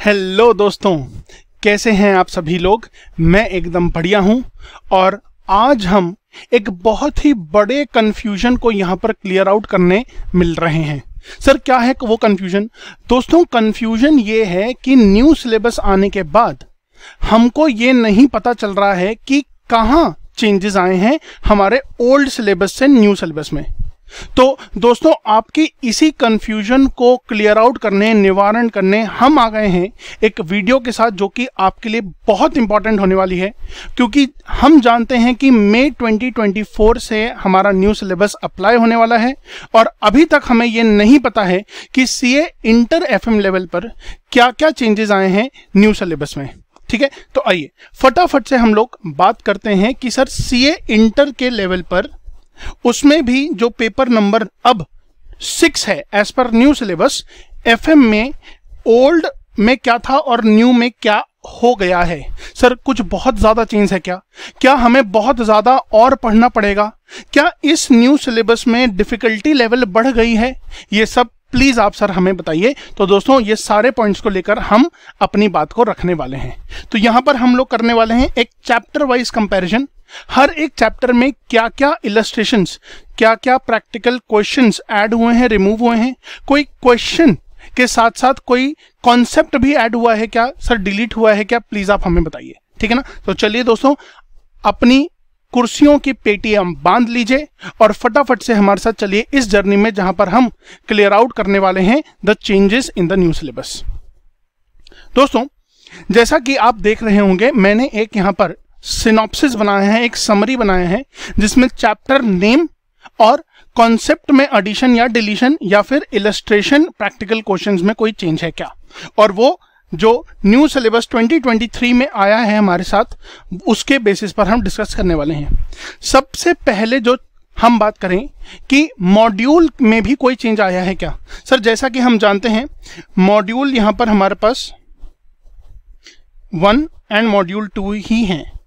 Hello दोस्तों, कैसे हैं आप सभी लोग? मैं एकदम बढ़िया हूँ और आज हम एक बहुत ही बड़े कन्फ्यूज़न को यहाँ पर क्लियर आउट करने मिल रहे हैं। सर, क्या है वो कन्फ्यूज़न दोस्तों कन्फ्यूज़न ये है कि न्यू सिलेबस आने के बाद हमको ये नहीं पता चल रहा है कि कहाँ चेंजेस आए हैं हमारे ओल्ड सिलेबस से न्यू सिलेबस में। तो दोस्तों, आपकी इसी कंफ्यूजन को क्लियर आउट करने, निवारण करने हम आ गए हैं एक वीडियो के साथ जो कि आपके लिए बहुत इंपॉर्टेंट होने वाली है, क्योंकि हम जानते हैं कि मई 2024 से हमारा न्यू सिलेबस अप्लाई होने वाला है और अभी तक हमें यह नहीं पता है कि सीए इंटर एफएम लेवल पर क्या क्या चेंजेस आए हैं न्यू सिलेबस में। ठीक है? तो आइए, फटाफट से हम लोग बात करते हैं कि सर सी इंटर के लेवल पर उसमें भी जो पेपर नंबर अब सिक्स है एज पर न्यू सिलेबस एफएम में ओल्ड में क्या था और न्यू में क्या हो गया है? सर कुछ बहुत ज़्यादा चेंज है क्या? क्या हमें बहुत ज़्यादा और पढ़ना पड़ेगा? क्या इस न्यू सिलेबस में डिफिकल्टी लेवल बढ़ गई है? ये सब प्लीज़ आप सर हमें बताइए। तो दोस्तों, ये सारे पॉइंट्स को लेकर हम अपनी बात को रखने वाले हैं। तो यहाँ पर हम लोग करने वाले हैं एक चैप्टर वाइज कंपैरिजन हर एक चैप्टर में क्या क्या इलस्ट्रेशंस क्या क्या प्रैक्टिकल क्वेश्चंस ऐड हुए हैं रिमूव हुए हैं? कोई क्वेश्चन के साथ साथ कोई कॉन्सेप्ट भी ऐड हुआ है क्या? सर डिलीट हुआ है क्या? प्लीज़ आप हमें बताइए। ठीक है ना? तो चलिए दोस्तों, अपनी कुर्सियों की पेटीएम बाँध लीजिए और फटाफट से हमारे साथ चलिए इस जर्नी में जहाँ पर हम क्लियर आउट करने वाले हैं the changes in the new syllabus दोस्तों, जैसा कि आप देख रहे होंगे, मैंने एक यहाँ पर सिनॉप्सिस बनाया है, एक समरी बनाया है, जिसमें चैप्टर नेम और कॉन्सेप्ट में एडिशन या डिलीशन या फिर इलस्ट्रेशन प्रैक्टिकल क्वेश्चंस में कोई चेंज है क्या? और वो जो न्यू सिलेबस 2023 में आया है हमारे साथ, उसके बेसिस पर हम डिस्कस करने वाले हैं। सबसे पहले जो हम बात करें कि मॉड्यूल में भी कोई चेंज आया है क्या? सर, जैसा कि हम जानते हैं मॉड्यूल यहाँ पर हमारे पास वन एंड मॉड्यूल टू ही हैं।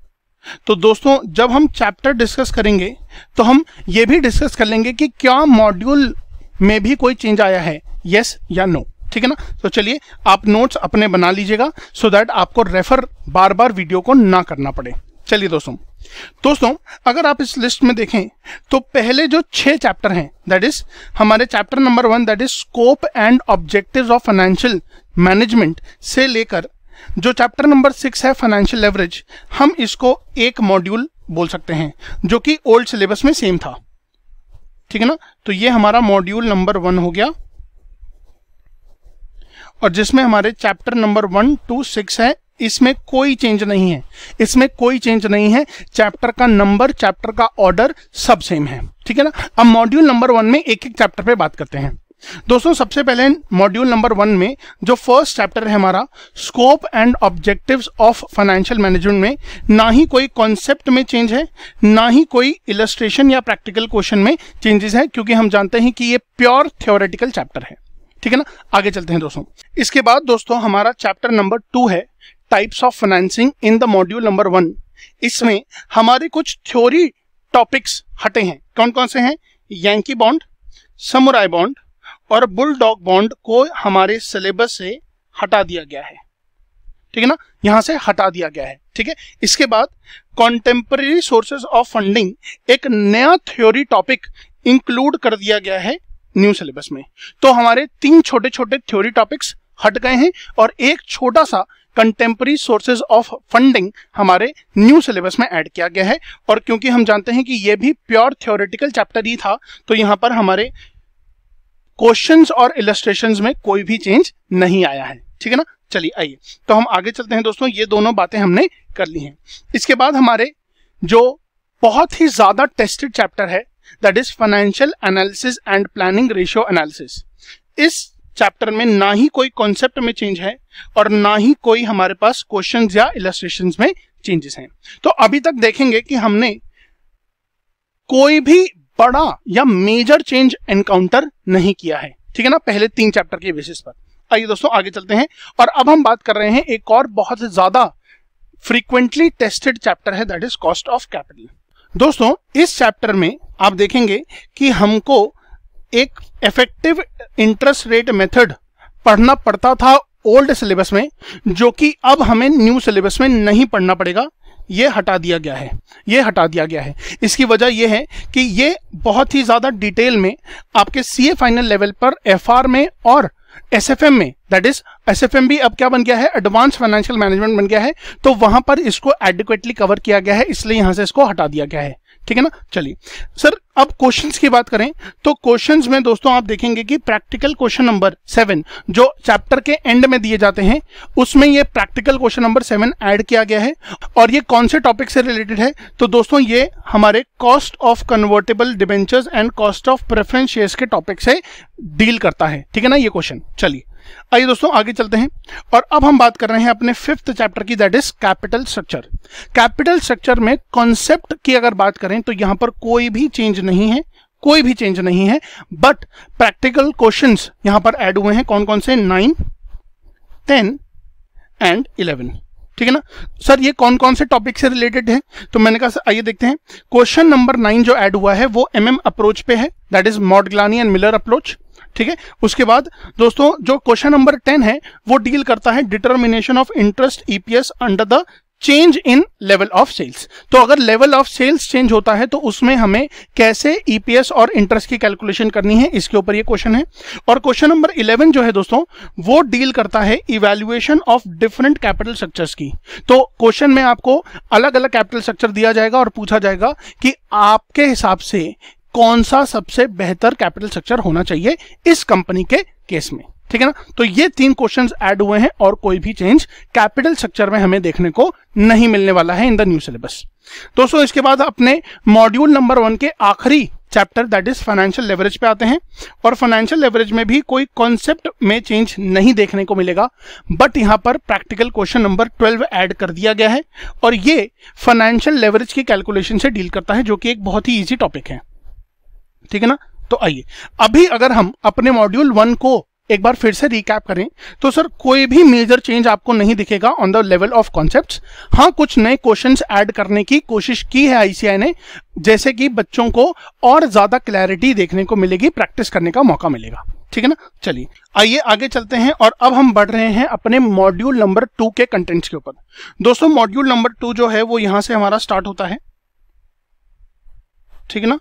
तो दोस्तों, जब हम चैप्टर डिस्कस करेंगे तो हम ये भी डिस्कस कर लेंगे कि क्या मॉड्यूल में भी कोई चेंज आया है यस या नो ठीक है ना? तो चलिए, आप नोट्स अपने बना लीजिएगा सो दैट आपको रेफर बार बार वीडियो को ना करना पड़े। चलिए दोस्तों दोस्तों, अगर आप इस लिस्ट में देखें तो पहले जो छह चैप्टर हैं दैट इज़ हमारे chapter number one that is scope and objectives of financial management से लेकर जो चैप्टर नंबर सिक्स है फाइनेंशियल लेवरेज हम इसको एक मॉड्यूल बोल सकते हैं, जो कि ओल्ड सिलेबस में सेम था। ठीक है ना? तो ये हमारा मॉड्यूल नंबर वन हो गया। और जिसमें हमारे chapter number one two six है, इसमें कोई चेंज नहीं है। इसमें कोई चेंज नहीं है। चैप्टर का नंबर चैप्टर का ऑर्डर सब सेम है। ठीक है ना? अब मॉड्यूल नंबर वन में एक एक चैप्टर पे बात करते हैं। दोस्तों, सबसे पहले मॉड्यूल नंबर वन में जो फ़र्स्ट चैप्टर है हमारा scope and objectives of financial management में ना ही कोई कॉन्सेप्ट में चेंज है, ना ही कोई इलस्ट्रेशन या प्रैक्टिकल क्वेश्चन में चेंजेस है, क्योंकि हम जानते हैं कि ये प्योर थियोरेटिकल चैप्टर है। ठीक है ना? आगे चलते हैं दोस्तों। इसके बाद दोस्तों, हमारा चैप्टर नंबर टू है types of financing in the module number one इसमें हमारे कुछ थ्योरी टॉपिक्स हटे हैं। कौन कौन से हैं? यंकी बॉन्ड समुराय बॉन्ड और बुल डॉग बॉन्ड को हमारे सिलेबस से हटा दिया गया है। ठीक है ना? यहाँ से हटा दिया गया है। ठीक है? इसके बाद कॉन्टेम्पररी सोर्सेज ऑफ़ फंडिंग एक नया थ्योरी टॉपिक इंक्लूड कर दिया गया है न्यू सिलेबस में। तो हमारे तीन छोटे छोटे थ्योरी टॉपिक्स हट गए हैं और एक छोटा सा कंटेम्पररी सोर्सेज ऑफ़ फंडिंग हमारे न्यू सिलेबस में ऐड किया गया है। और क्योंकि हम जानते हैं कि ये भी प्योर थ्योरेटिकल चैप्टर ही था तो यहाँ पर हमारे क्वेश्चंस और इलस्ट्रेशंस में कोई भी चेंज नहीं आया है। ठीक है ना? चलिए, आइए। तो हम आगे चलते हैं दोस्तों। ये दोनों बातें हमने कर ली हैं। इसके बाद हमारे जो बहुत ही ज़्यादा टेस्टेड चैप्टर है that is financial analysis and planning ratio analysis इस चैप्टर में ना ही कोई कॉन्सेप्ट में चेंज है और ना ही कोई हमारे पास क्वेश्चन या इलस्ट्रेशन में चेंजेस हैं। तो अभी तक देखेंगे कि हमने कोई भी बड़ा या मेजर चेंज एनकाउंटर नहीं किया है। ठीक है ना? पहले तीन चैप्टर के बेसिस पर। आइए दोस्तों, आगे चलते हैं। और अब हम बात कर रहे हैं एक और बहुत ज़्यादा फ्रीक्वेंटली टेस्टेड चैप्टर है that is cost of capital दोस्तों, इस चैप्टर में आप देखेंगे कि हमको एक इफ़ेक्टिव इंटरेस्ट रेट मेथड पढ़ना पड़ता था ओल्ड सिलेबस में, जो कि अब हमें न्यू सिलेबस में नहीं पढ़ना पड़ेगा। ये हटा दिया गया है, ये हटा दिया गया है। इसकी वजह यह है कि ये बहुत ही ज़्यादा डिटेल में आपके सी ए फाइनल लेवल पर एफआर में और एसएफएम में दैट इज़ एसएफएम भी अब क्या बन गया है? एडवांस फाइनेंशियल मैनेजमेंट बन गया है। तो वहाँ पर इसको एडिक्वेटली कवर किया गया है, इसलिए यहाँ से इसको हटा दिया गया है। ठीक है ना? चलिए। सर, अब क्वेश्चंस की बात करें तो क्वेश्चंस में दोस्तों आप देखेंगे कि प्रैक्टिकल क्वेश्चन नंबर सेवन जो चैप्टर के एंड में दिए जाते हैं, उसमें ये practical question number seven add किया गया है। और ये कौन से टॉपिक से रिलेटेड है? तो दोस्तों, ये हमारे cost of convertible debentures and cost of preference shares के टॉपिक से डील करता है। ठीक है ना? ये क्वेश्चन चलिए। आइए दोस्तों, आगे चलते हैं। और अब हम बात कर रहे हैं अपने फिफ्थ चैप्टर की that is capital structure capital structure में कॉन्सेप्ट की अगर बात करें तो यहाँ पर कोई भी चेंज नहीं है, कोई भी चेंज नहीं है बट प्रैक्टिकल क्वेश्चंस यहाँ पर ऐड हुए हैं। कौन कौन से? नाइन टेन एंड इलेवन ठीक है ना? सर, ये कौन कौन से टॉपिक से रिलेटेड है? तो मैंने कहा आइए देखते हैं। क्वेश्चन नंबर नाइन जो ऐड हुआ है, वो एमएम अप्रोच पे है। That is Modigliani and Miller approach ठीक है? उसके बाद दोस्तों, जो क्वेश्चन नंबर टेन है, वो डील करता है determination of interest EPS under the change in level of sales तो अगर लेवल ऑफ़ सेल्स चेंज होता है तो उसमें हमें कैसे ईपीएस और इंटरेस्ट की कैलकुलेशन करनी है, इसके ऊपर ये क्वेश्चन है। और क्वेश्चन नंबर 11 जो है दोस्तों, वो डील करता है evaluation of different capital structures की। तो क्वेश्चन में आपको अलग अलग कैपिटल स्ट्रक्चर दिया जाएगा और पूछा जाएगा कि आपके हिसाब से कौन सा सबसे बेहतर कैपिटल स्ट्रक्चर होना चाहिए इस कंपनी के केस में? ठीक है ना? तो ये तीन क्वेश्चंस ऐड हुए हैं और कोई भी चेंज कैपिटल स्ट्रक्चर में हमें देखने को नहीं मिलने वाला है इन द न्यू सिलेबस दोस्तों, इसके बाद अपने मॉड्यूल नंबर वन के आखिरी chapter that is financial leverage पे आते हैं। और फाइनेंशियल लेवरेज में भी कोई कॉन्सेप्ट में चेंज नहीं देखने को मिलेगा बट यहाँ पर प्रैक्टिकल क्वेश्चन नंबर 12 ऐड कर दिया गया है। और ये फाइनेंशियल लेवरेज की कैलकुलेशन से डील करता है, जो कि एक बहुत ही इजी टॉपिक है। ठीक है ना? तो आइए, अभी अगर हम अपने मॉड्यूल वन को एक बार फिर से रिकैप करें तो सर कोई भी मेजर चेंज आपको नहीं दिखेगा on the level of concepts हाँ कुछ नए क्वेश्चंस ऐड करने की कोशिश की है आईसीआई ने, जैसे कि बच्चों को और ज़्यादा क्लैरिटी देखने को मिलेगी प्रैक्टिस करने का मौका मिलेगा। ठीक है ना? चलिए, आइए, आगे चलते हैं और अब हम बढ़ रहे हैं अपने मॉड्यूल नंबर टू के कंटेंट्स के ऊपर। दोस्तों मॉड्यूल नंबर टू जो है, वो यहाँ से हमारा स्टार्ट होता है। ठीक है ना?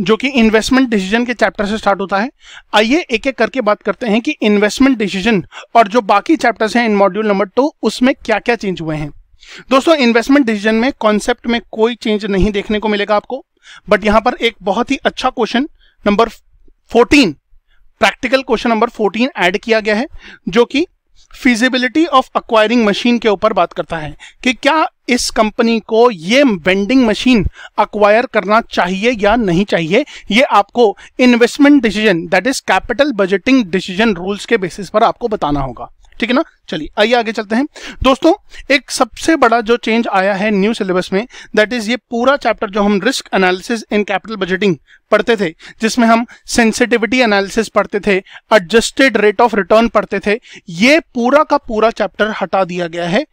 जो कि इन्वेस्टमेंट डिसीज़न के चैप्टर से स्टार्ट होता है। आइए एक एक करके बात करते हैं कि इन्वेस्टमेंट डिसीज़न और जो बाकी चैप्टर्स हैं इन मॉड्यूल नंबर टू उसमें क्या क्या चेंज हुए हैं। दोस्तों इन्वेस्टमेंट डिसीज़न में कॉन्सेप्ट में कोई चेंज नहीं देखने को मिलेगा आपको बट यहाँ पर एक बहुत ही अच्छा question number 14 practical question number 14 add किया गया है, जो कि फिजिबिलिटी ऑफ़ अक्वायरिंग मशीन के ऊपर बात करता है कि क्या इस कंपनी को ये वेंडिंग मशीन अक्वायर करना चाहिए या नहीं चाहिए? ये आपको investment decision that is capital budgeting decision rules के बेसिस पर आपको बताना होगा। ठीक है ना? चलिए, आइए आगे चलते हैं। दोस्तों, एक सबसे बड़ा जो चेंज आया है न्यू सिलेबस में दैट इज़ ये पूरा चैप्टर जो हम risk analysis in capital budgeting पढ़ते थे, जिसमें हम सेंसिटिविटी एनालिसिस पढ़ते थे एडजस्टेड रेट ऑफ़ रिटर्न पढ़ते थे, ये पूरा का पूरा चैप्टर हटा दिया गया है।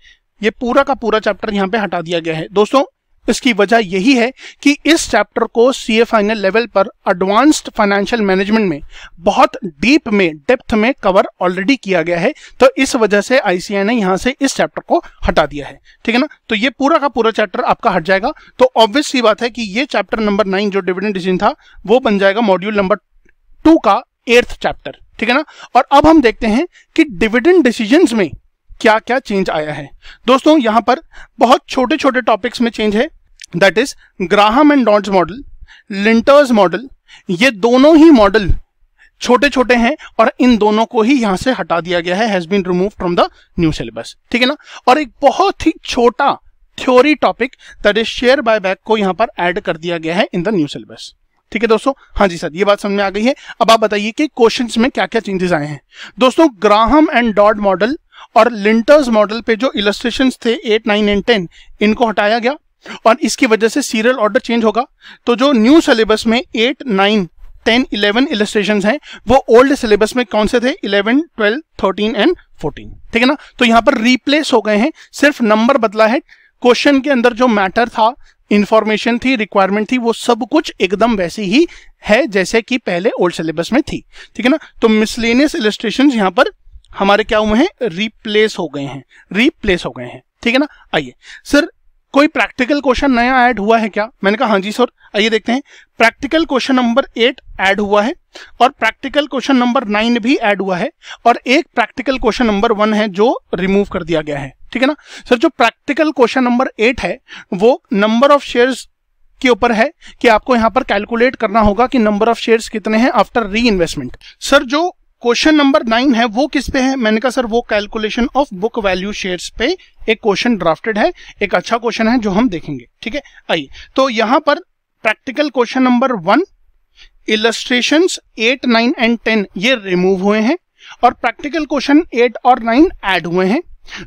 ये पूरा का पूरा चैप्टर यहाँ पे हटा दिया गया है। दोस्तों इसकी वजह यही है कि इस चैप्टर को सी ए फाइनल लेवल पर एडवांस्ड फाइनेंशियल मैनेजमेंट में बहुत डीप में डेप्थ में कवर ऑलरेडी किया गया है तो इस वजह से आईसीआई ने यहाँ से इस चैप्टर को हटा दिया है। ठीक है ना? तो ये पूरा का पूरा चैप्टर आपका हट जाएगा। तो ऑब्वियस सी बात है कि ये चैप्टर नंबर नाइन जो डिविडेंड डिसीज़न था, वो बन जाएगा मॉड्यूल नंबर टू का एर्थ चैप्टर ठीक है ना? और अब हम देखते हैं कि डिविडेंड डिसीज़न में क्या क्या चेंज आया है। दोस्तों, यहाँ पर बहुत छोटे छोटे टॉपिक्स में चेंज है। That is Graham and Dodd's model Lintner's model ये दोनों ही मॉडल छोटे छोटे हैं और इन दोनों को ही यहाँ से हटा दिया गया है has been remove from the new syllabus ठीक है ना? और एक बहुत ही छोटा theory topic that is share buyback को यहाँ पर ऐड कर दिया गया है इन द न्यू सिलेबस ठीक है दोस्तों? हाँ जी सर, ये बात समझ में आ गई है। अब आप बताइए कि क्वेश्चंस में क्या क्या चेंजेस आए हैं। दोस्तों ग्राहम एंड डॉट मॉडल और लिंटर्स मॉडल पे जो इलस्ट्रेशन थे एट नाइन एंड टेन इनको हटाया गया और इसकी वजह से सीरियल ऑर्डर चेंज होगा। तो जो न्यू सिलेबस में eight nine ten eleven illustration हैं, वो ओल्ड सिलेबस में कौन से थे? Eleven twelve thirteen and fourteen ठीक है ना? तो यहाँ पर रिप्लेस हो गए हैं, सिर्फ़ नंबर बदला है। क्वेश्चन के अंदर जो मैटर था इंफॉर्मेशन थी रिक्वायरमेंट थी, वो सब कुछ एकदम वैसी ही है जैसे कि पहले ओल्ड सिलेबस में थी। ठीक है ना? तो मिसलेनियस इलस्ट्रेशन यहाँ पर हमारे क्या हुए हैं? रिप्लेस हो गए हैं। रिप्लेस हो गए हैं। ठीक है ना? आइए। सर कोई प्रैक्टिकल क्वेश्चन नया ऐड हुआ है क्या? मैंने कहा हाँ जी सर आइए देखते हैं। Practical question number eight add हुआ है और प्रैक्टिकल क्वेश्चन नंबर नाइन भी ऐड हुआ है और एक प्रैक्टिकल क्वेश्चन नंबर वन है जो रिमूव कर दिया गया है। ठीक है ना? सर जो प्रैक्टिकल क्वेश्चन नंबर एट है, वो नंबर ऑफ़ शेयर्स के ऊपर है कि आपको यहाँ पर कैलकुलेट करना होगा कि नंबर ऑफ़ शेयर्स कितने हैं आफ्टर री इन्वेस्टमेंट सर जो क्वेश्चन नंबर नाइन है, वो किस पे है? मैंने कहा, सर, वो calculation of book value shares पे एक क्वेश्चन ड्राफ्टेड है, एक अच्छा क्वेश्चन है जो हम देखेंगे, ठीक है? आइए तो यहाँ पर practical question number one illustration eight nine and ten ये रिमूव हुए हैं और प्रैक्टिकल क्वेश्चन एट और नाइन एड हुए हैं।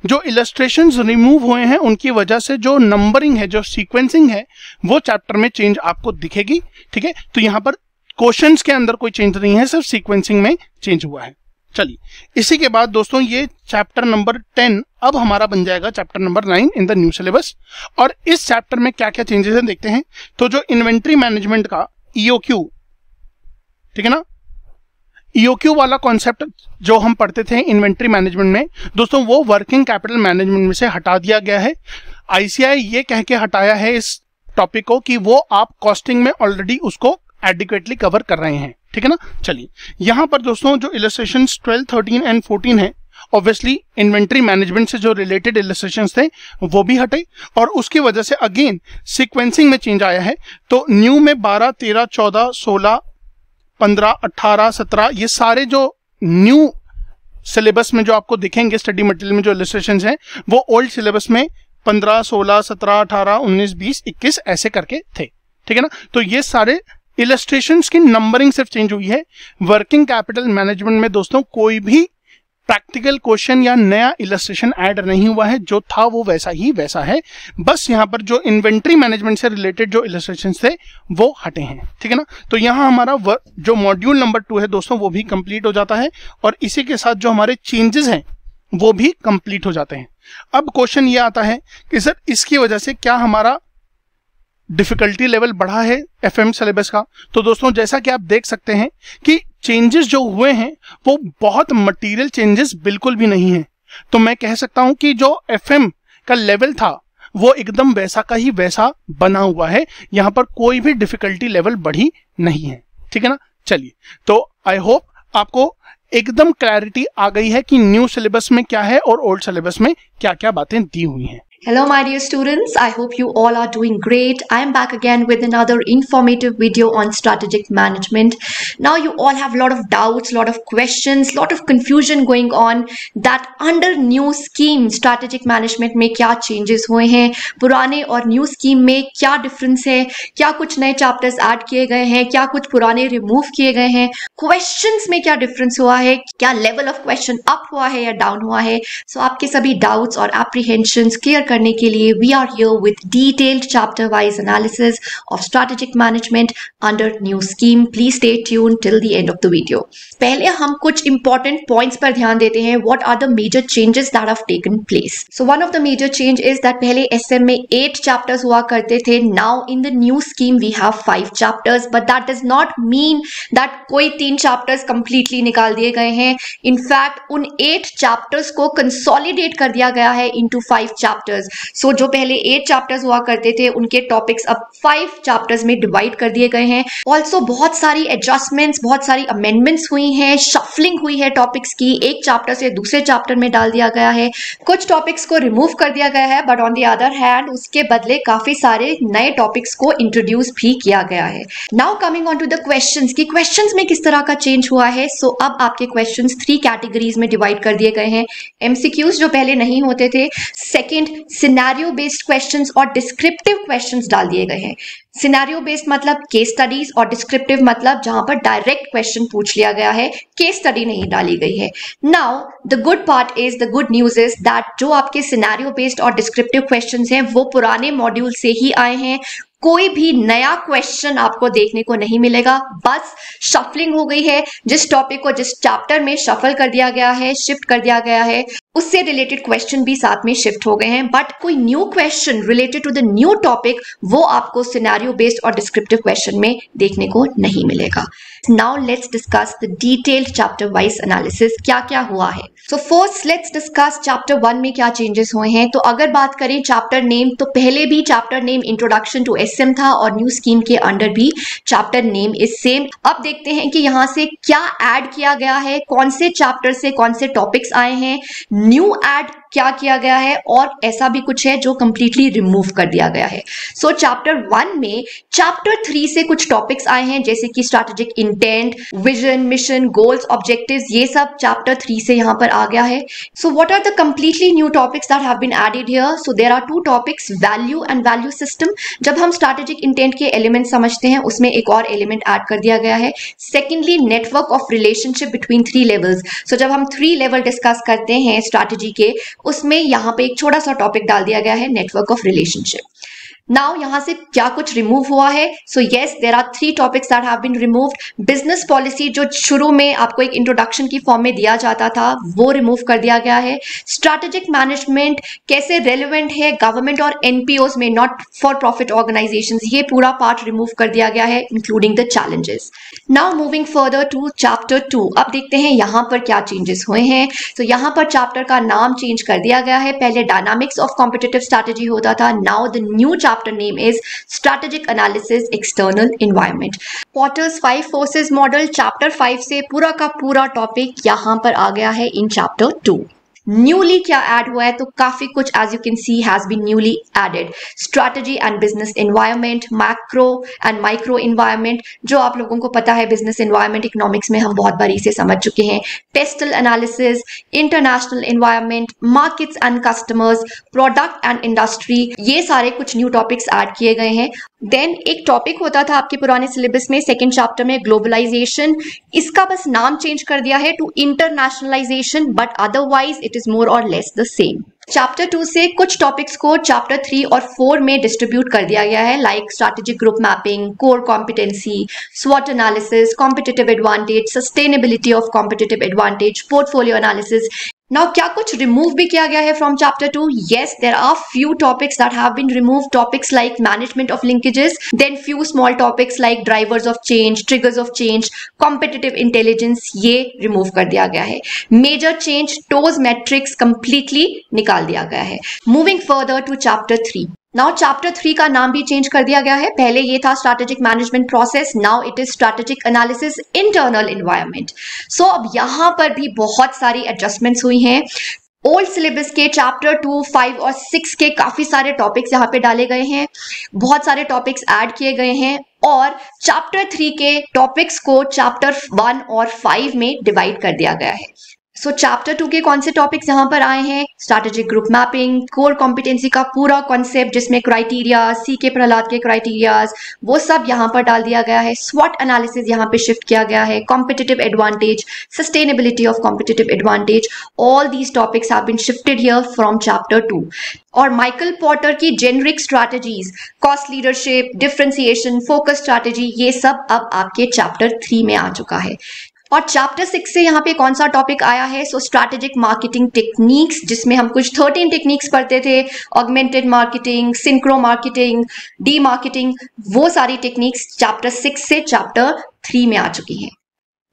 जो इलस्ट्रेशन रिमूव हुए हैं, उनकी वजह से जो नंबरिंग है, जो सीक्वेंसिंग है, वो चैप्टर में चेंज आपको दिखेगी, ठीक है? तो यहाँ पर क्वेश्चंस के अंदर कोई चेंज नहीं है, सिर्फ़ सीक्वेंसिंग में चेंज हुआ है। चलिए, इसी के बाद दोस्तों ये चैप्टर नंबर टेन अब हमारा बन जाएगा chapter number nine in the new syllabus और इस चैप्टर में क्या क्या चेंजेस हैं देखते हैं। तो जो इन्वेंट्री मैनेजमेंट का ईओक्यू ठीक है ना? ईओक्यू वाला कॉन्सेप्ट जो हम पढ़ते थे इन्वेंट्री मैनेजमेंट में, दोस्तों वो वर्किंग कैपिटल मैनेजमेंट में से हटा दिया गया है। आईसीआई ये कह के हटाया है इस टॉपिक को कि वो आप कॉस्टिंग में ऑलरेडी उसको एडिक्वेटली कवर कर रहे हैं। ठीक है ना? चलिए यहाँ पर दोस्तों जो illustration twelve thirteen and fourteen है ऑब्वियसली इन्वेंट्री मैनेजमेंट से जो रिलेटेड इलस्ट्रेशन थे वो भी हटे और उसकी वजह से अगेन सीक्वेंसिंग में चेंज आया है। तो न्यू में 12, 13, 14, 16, 15, 18, 17 ये सारे जो न्यू सिलेबस में जो आपको दिखेंगे स्टडी मटेरियल में जो इलस्ट्रेशन हैं वो ओल्ड सिलेबस में 15, 16, 17, 18, 19, 20, 21 ऐसे करके थे। ठीक है ना? तो ये सारे इलस्ट्रेशन की नंबरिंग सिर्फ़ चेंज हुई है। वर्किंग कैपिटल मैनेजमेंट में दोस्तों कोई भी प्रैक्टिकल क्वेश्चन या नया इलस्ट्रेशन ऐड नहीं हुआ है। जो था वो वैसा ही वैसा है। बस यहाँ पर जो इन्वेंट्री मैनेजमेंट से रिलेटेड जो इलस्ट्रेशन थे, वो हटे हैं। ठीक है ना? तो यहाँ हमारा जो मॉड्यूल नंबर टू है दोस्तों, वो भी कंप्लीट हो जाता है और इसी के साथ जो हमारे चेंजेस हैं, वो भी कंप्लीट हो जाते हैं। अब क्वेश्चन ये आता है कि सर इसकी वजह से क्या हमारा डिफिकल्टी लेवल बढ़ा है एफ़ एम सिलेबस का। तो दोस्तों, जैसा कि आप देख सकते हैं कि चेंजेस जो हुए हैं, वो बहुत मटेरियल चेंजेस बिल्कुल भी नहीं है। तो मैं कह सकता हूँ कि जो एफ़ एम का लेवल था, वो एकदम वैसा का ही वैसा बना हुआ है। यहाँ पर कोई भी डिफिकल्टी लेवल बढ़ी नहीं है। ठीक है ना? चलिए। तो आई होप आपको एकदम क्लैरिटी आ गई है कि न्यू सिलेबस में क्या है और ओल्ड सिलेबस में क्या क्या बातें दी हुई हैं। Hello my dear students, I hope you all are doing great. I am back again with another informative video on strategic management. Now you all have a lot of doubts, lot of questions, lot of confusion going on that under new scheme strategic management में क्या changes हुए हैं पुराने और new scheme में क्या difference है क्या कुछ नए chapters add किए गए हैं क्या कुछ पुराने remove किए गए हैं questions में क्या difference हुआ है क्या level of question up हुआ है या down हुआ है so आपके सभी doubts और apprehensions clear करने के लिए we are here with detailed chapter wise analysis of strategic management under new scheme please stay tune till the end of the video पहले हम कुछ इंपॉर्टेंट पॉइंट्स पर ध्यान देते हैं. What are the major changes that have taken place so one of the major change is that पहले SM में eight chapters हुआ करते थे. Now in the new scheme we have five chapters but that does not mean that कोई तीन chapters completely निकाल दिए गए हैं. इनफैक्ट उन एट चैप्टर्स को कंसोलिडेट कर दिया गया है into five chapters chapters so जो पहले एट चैप्टर्स हुआ करते थे उनके टॉपिक्स अब फाइव चैप्टर्स में डिवाइड कर दिए गए हैं। ऑल्सो बहुत सारी एडजस्टमेंट्स बहुत सारी अमेंडमेंट्स हुई हैं शफलिंग हुई है टॉपिक्स की। एक चैप्टर से दूसरे चैप्टर में डाल दिया गया है। कुछ टॉपिक्स को रिमूव कर दिया गया है but on the other hand उसके बदले काफ़ी सारे नए टॉपिक्स को इंट्रोड्यूस भी किया गया है। Now coming on to the question की। क्वेश्चन में किस तरह का चेंज हुआ है? सो so, अब आपके क्वेश्चन थ्री कैटेगरीज में डिवाइड कर दिए गए हैं। एमसीक्यूज जो पहले नहीं होते थे सेकेंड सिनेरियो बेस्ड क्वेश्चंस और डिस्क्रिप्टिव क्वेश्चंस डाल दिए गए हैं। सिनेरियो बेस्ड मतलब केस स्टडीज़ और डिस्क्रिप्टिव मतलब जहाँ पर डायरेक्ट क्वेश्चन पूछ लिया गया है केस स्टडी नहीं डाली गई है। Now the good part is the good news is that जो आपके सिनेरियो बेस्ड और डिस्क्रिप्टिव क्वेश्चन हैं, वो पुराने मॉड्यूल से ही आए हैं। कोई भी नया क्वेश्चन आपको देखने को नहीं मिलेगा। बस शफलिंग हो गई है। जिस टॉपिक को जिस चैप्टर में शफल कर दिया गया है शिफ्ट कर दिया गया है। उससे रिलेटेड क्वेश्चन भी साथ में शिफ्ट हो गए हैं। बट कोई new question related to the new topic वो आपको सिनेरियो बेस्ड और डिस्क्रिप्टिव क्वेश्चन में देखने को नहीं मिलेगा। Now let's discuss the detailed chapter wise analysis क्या क्या हुआ है। So first let's discuss chapter one में क्या चेंजेस हुए हैं। तो अगर बात करें चैप्टर नेम तो पहले भी chapter name introduction to SM था और न्यू स्कीम के अंडर भी चैप्टर नेम इज़ सेम अब देखते हैं कि यहाँ से क्या एड किया गया है, कौन से चैप्टर से कौन से टॉपिक्स आए हैं। न्यू एड क्या किया गया है और ऐसा भी कुछ है जो कंप्लीटली रिमूव कर दिया गया है। सो चैप्टर वन में चैप्टर थ्री से कुछ टॉपिक्स आए हैं, जैसे कि strategic intent vision mission goals objectives ये सब चैप्टर थ्री से यहाँ पर आ गया है। So what are the completely new topics that have been added here so there are two topics value and value system जब हम स्ट्रैटेजिक इंटेंट के एलिमेंट समझते हैं, उसमें एक और एलिमेंट ऐड कर दिया गया है। Secondly network of relationship between three levels so जब हम थ्री लेवल डिस्कस करते हैं स्ट्रैटेजी के उसमें यहाँ पे एक छोटा सा टॉपिक डाल दिया गया है नेटवर्क ऑफ़ रिलेशनशिप नाउ यहाँ से क्या कुछ रिमूव हुआ है? So yes there are three topics that have been removed business policy जो शुरू में आपको एक इंट्रोडक्शन की फॉर्म में दिया जाता था वो रिमूव कर दिया गया है. स्ट्रैटेजिक मैनेजमेंट कैसे रेलिवेंट है? गवर्नमेंट और एनपीओ में नॉट फॉर प्रॉफिट ऑर्गेनाइजेशन ये पूरा पार्ट रिमूव कर दिया गया है including the challenges now moving further to chapter two अब देखते हैं यहाँ पर क्या चेंजेस हुए हैं. तो so, यहाँ पर चैप्टर का नाम चेंज कर दिया गया है. पहले डायनामिक्स ऑफ़ कॉम्पिटेटिव स्ट्रैटेजी होता था. Now the new chapter chapter name is Strategic Analysis External Environment. Potter's Five Forces Model Chapter 5 से पूरा का पूरा टॉपिक यहाँ पर आ गया है इन चैप्टर 2. न्यूली क्या ऐड हुआ है तो काफ़ी कुछ as you can see has been newly added strategy and business environment macro and micro environment जो आप लोगों को पता है बिज़नेस एनवायरमेंट इकोनॉमिक्स में हम बहुत बार से समझ चुके हैं. PESTLE analysis international environment markets and customers product and industry ये सारे कुछ न्यू टॉपिक्स ऐड किए गए हैं। देन एक टॉपिक होता था आपके पुराने सिलेबस में सेकेंड चैप्टर में ग्लोबलाइजेशन इसका बस नाम चेंज कर दिया है to internationalisation but otherwise it is more और less the same chapter two से कुछ टॉपिक्स को चैप्टर थ्री और फोर में डिस्ट्रीब्यूट कर दिया गया है like strategic group mapping core competency स्वॉट analysis competitive advantage sustainability of competitive advantage portfolio analysis now क्या कुछ रिमूव भी किया गया है from chapter two yes there are few topics that have been remove topics like management of linkages then few small topics like drivers of change triggers of change competitive intelligence ये remove कर दिया गया है. Major change TOWS matrix completely निकाल दिया गया है. Moving further to chapter three now chapter three का नाम भी चेंज कर दिया गया है। पहले ये था strategic management process now it is strategic analysis internal environment so अब यहाँ पर भी बहुत सारी एडजस्टमेंट्स हुई हैं। ओल्ड सिलेबस के चैप्टर टू फाइव और सिक्स के काफ़ी सारे टॉपिक्स यहाँ पे डाले गए हैं। बहुत सारे टॉपिक्स ऐड किए गए हैं और चैप्टर थ्री के टॉपिक्स को चैप्टर वन और फाइव में डिवाइड कर दिया गया है। सो चैप्टर टू के कौन से टॉपिक्स यहाँ पर आए हैं? Strategic group mapping core competency का पूरा कॉन्सेप्ट जिसमें क्राइटेरिया सी के प्रहलाद के क्राइटेरियाज वो सब यहाँ पर डाल दिया गया है। स्वॉट एनालिसिस यहाँ पे शिफ्ट किया गया है। Competitive advantage sustainability of competitive advantage all these topics have been shifted here from chapter two और माइकल पॉटर की generic strategies cost leadership differentiation focus strategy ये सब अब आपके चैप्टर थ्री में आ चुका है। और चैप्टर सिक्स से यहाँ पे कौन सा टॉपिक आया है? सो स्ट्रैटेजिक मार्केटिंग टेक्निक्स जिसमें हम कुछ थर्टीन टेक्निक्स पढ़ते थे augmented marketing synchro marketing demarketing वो सारी टेक्निक्स चैप्टर सिक्स से चैप्टर थ्री में आ चुकी हैं।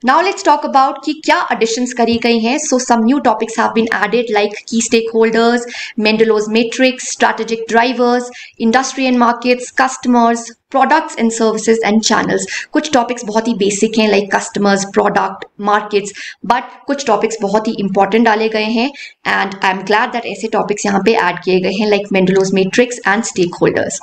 Now let's talk about कि क्या additions करी गई हैं so some new topics have been added like key stakeholders, Mendelow's matrix, strategic drivers, industry and markets, customers, products and services and channels कुछ topics बहुत ही basic हैं like customers, product, markets but कुछ topics बहुत ही important डाले गए हैं and I'm glad that ऐसे topics यहाँ पे add किए गए हैं like Mendelow's matrix and stakeholders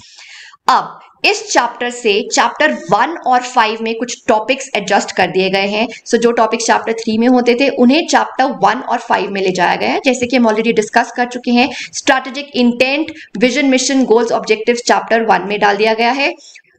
अब इस चैप्टर से चैप्टर वन और फाइव में कुछ टॉपिक्स एडजस्ट कर दिए गए हैं। सो so, जो टॉपिक्स चैप्टर थ्री में होते थे उन्हें चैप्टर वन और फाइव में ले जाया गया है। जैसे कि हम ऑलरेडी डिस्कस कर चुके हैं strategic intent vision mission goals objective chapter one में डाल दिया गया है।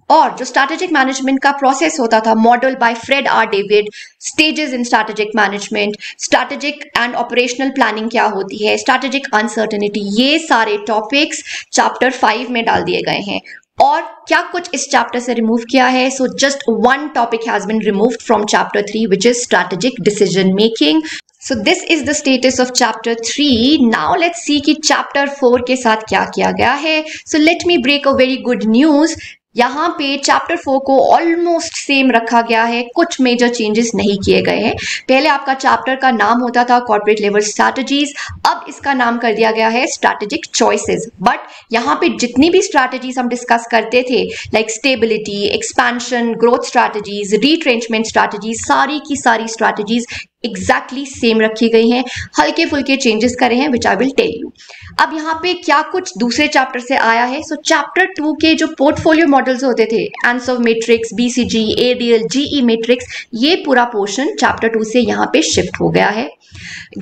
और जो स्ट्रैटेजिक मैनेजमेंट का प्रोसेस होता था model by Fred R David stages in strategic management strategic and operational planning क्या होती है स्ट्रैटेजिक अनसर्टेनिटी ये सारे टॉपिक्स चैप्टर फाइव में डाल दिए गए हैं। और क्या कुछ इस चैप्टर से रिमूव किया है so just one topic has been remove from chapter three which is strategic decision making so this is the status of chapter three now let's see कि चैप्टर फोर के साथ क्या किया गया है. So let me break a very good news. यहाँ पे chapter four को ऑलमोस्ट सेम रखा गया है। कुछ मेजर चेंजेस नहीं किए गए हैं। पहले आपका चैप्टर का नाम होता था कॉर्पोरेट लेवल स्ट्रैटेजीज अब इसका नाम कर दिया गया है स्ट्रैटेजिक चॉइसेस बट यहाँ पे जितनी भी स्ट्रैटेजीज हम डिस्कस करते थे like stability expansion growth strategies retrenchment strategies सारी की सारी स्ट्रैटेजीज एग्जैक्टली सेम रखी गई हैं। हल्के फुल्के चेंजेस करे हैं which I will tell you अब यहाँ पे क्या कुछ दूसरे चैप्टर से आया है? सो चैप्टर टू के जो पोर्टफोलियो मॉडल्स होते थे Ansoff matrix BCG ADL GE matrix ये पूरा पोर्शन चैप्टर टू से यहाँ पे शिफ्ट हो गया है।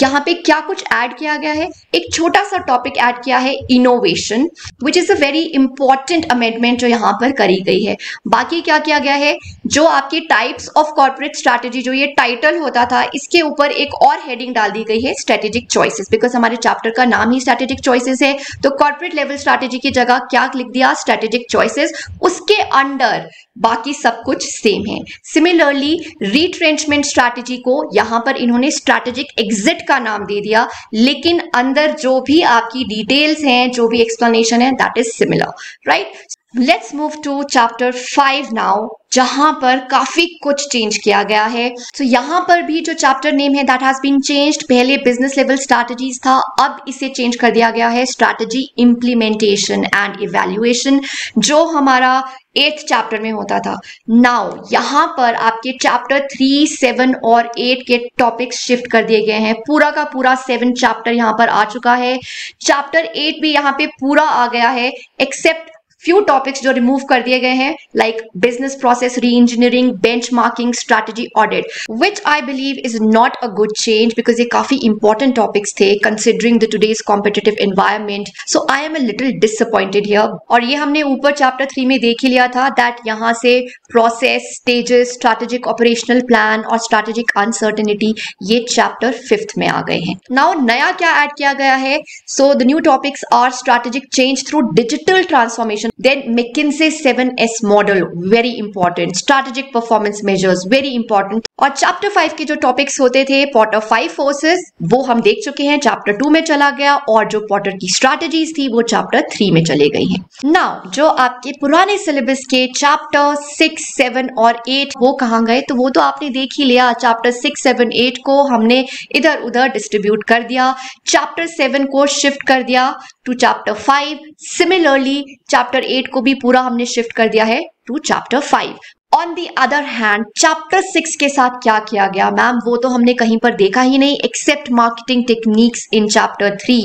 यहाँ पे क्या कुछ ऐड किया गया है? एक छोटा सा टॉपिक ऐड किया है innovation which is a very important amendment जो यहाँ पर करी गई है। बाकी क्या किया गया है? जो आपके टाइप्स ऑफ़ कॉर्पोरेट स्ट्रैटेजी जो ये टाइटल होता था इसके ऊपर एक और हेडिंग डाल दी गई है स्ट्रेटेजिक चॉइसेस बिकॉज़ हमारे चैप्टर का नाम ही स्ट्रेटेजिक चॉइसेस है। तो कॉर्पोरेट लेवल स्ट्रैटेजी की जगह क्या लिख दिया? स्ट्रेटेजिक चॉइसेस उसके अंडर बाकी सब कुछ सेम है। सिमिलरली रिट्रेंचमेंट स्ट्रैटेजी को यहाँ पर इन्होंने स्ट्रैटेजिक एग्जिट का नाम दे दिया, लेकिन अंदर जो भी आपकी डिटेल्स हैं, जो भी एक्सप्लेनेशन है that is similar right let's move to chapter five now जहाँ पर काफ़ी कुछ चेंज किया गया है। तो यहाँ पर भी जो चैप्टर नेम है दैट हैज़ बीन चेंज्ड पहले बिज़नेस लेवल स्ट्रैटेजीज था, अब इसे चेंज कर दिया गया है स्ट्रैटेजी इंप्लीमेंटेशन एंड इवेल्युएशन जो हमारा एथ चैप्टर में होता था। नाउ यहाँ पर आपके चैप्टर थ्री सेवन और एट के टॉपिक्स शिफ्ट कर दिए गए हैं। पूरा का पूरा सेवन चैप्टर यहाँ पर आ चुका है। चैप्टर एट भी यहाँ पे पूरा आ गया है एक्सेप्ट फ्यू टॉपिक्स जो रिमूव कर दिए गए हैं like business process reengineering benchmarking strategy audit which I believe is not a good change because ये काफ़ी इंपॉर्टेंट टॉपिक्स थे considering the today's competitive environment so I am a little disappointed here और ये हमने ऊपर चैप्टर थ्री में देख ही लिया था दैट यहाँ से process stages strategic operational plan और स्ट्रैटेजिक अनसर्टेनिटी ये चैप्टर फिफ्थ में आ गए हैं. नाउ नया क्या एड किया गया है? So the new topics are strategic change through digital transformation Then McKinsey 7S model, very important. Strategic performance measures, very important. और चैप्टर फाइव के जो टॉपिक्स होते थे पॉटर फाइव फोर्सेस वो हम देख चुके हैं चैप्टर टू में चला गया और जो पॉटर की स्ट्रैटेजीज थी वो चैप्टर थ्री में चले गई हैं नाउ जो आपके पुराने सिलेबस के चैप्टर सिक्स सेवन और एट वो कहाँ गए तो वो तो आपने देख ही लिया चैप्टर सिक्स सेवन एट को हमने इधर उधर डिस्ट्रीब्यूट कर दिया चैप्टर सेवन को शिफ्ट कर दिया to chapter five similarly chapter eight को भी पूरा हमने शिफ्ट कर दिया है to chapter five on the other hand chapter six के साथ क्या किया गया मैम वो तो हमने कहीं पर देखा ही नहीं except marketing techniques in chapter three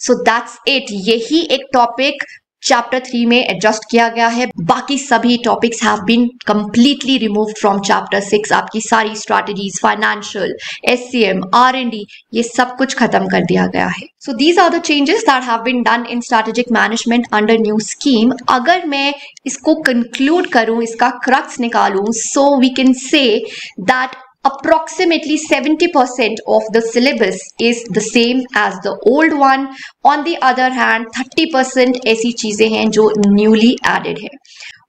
so that's it यही एक टॉपिक चैप्टर थ्री में एडजस्ट किया गया है। बाकी सभी topics have been completely remove from chapter six आपकी सारी strategies financial S C M R and D ये सब कुछ खत्म कर दिया गया है। So these are the changes that have been done in strategic management under new scheme अगर मैं इसको कंक्लूड करूँ, इसका क्रक्स निकालूं so we can say that approximately 70% of the syllabus is the same as the old one. On the other hand 30% ऐसी चीज़ें हैं जो newly added है।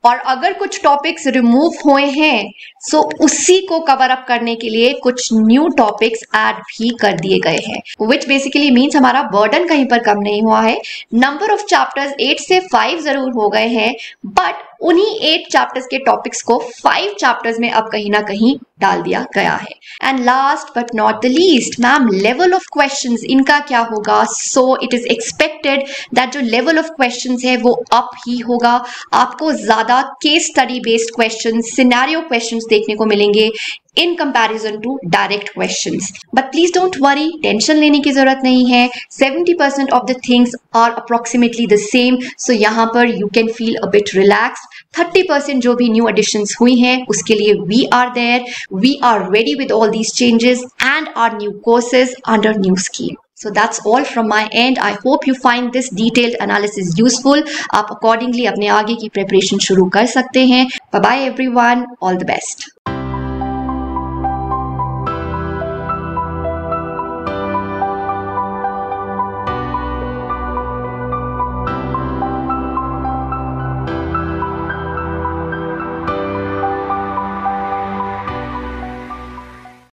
और अगर कुछ टॉपिक्स रिमूव हुए हैं सो उसी को कवर अप करने के लिए कुछ न्यू टॉपिक्स ऐड भी कर दिए गए हैं। विच बेसिकली मीन्स हमारा बर्डन कहीं पर कम नहीं हुआ है। नंबर ऑफ़ चैप्टर्स एट से फाइव ज़रूर हो गए हैं बट उन्हीं एट चैप्टर्स के टॉपिक्स को फाइव चैप्टर्स में अब कहीं ना कहीं डाल दिया गया है। And last but not the least ma'am level of questions इनका क्या होगा? So it is expected that जो लेवल ऑफ़ क्वेश्चंस है, वो अप ही होगा। आपको ज़्यादा case study based question scenario questions देखने को मिलेंगे। In comparison to direct questions but please don't worry tension लेने की ज़रूरत नहीं है 70% of the things are approximately the same so यहाँ पर you can feel a bit relax 30% जो भी न्यू एडिशंस हुई हैं उसके लिए we are there we are ready with all these changes and our new courses under new scheme So, that's all from my end. I hope you find this detailed analysis useful. आप accordingly अपने आगे की preparation शुरू कर सकते हैं. Bye bye everyone. All the best.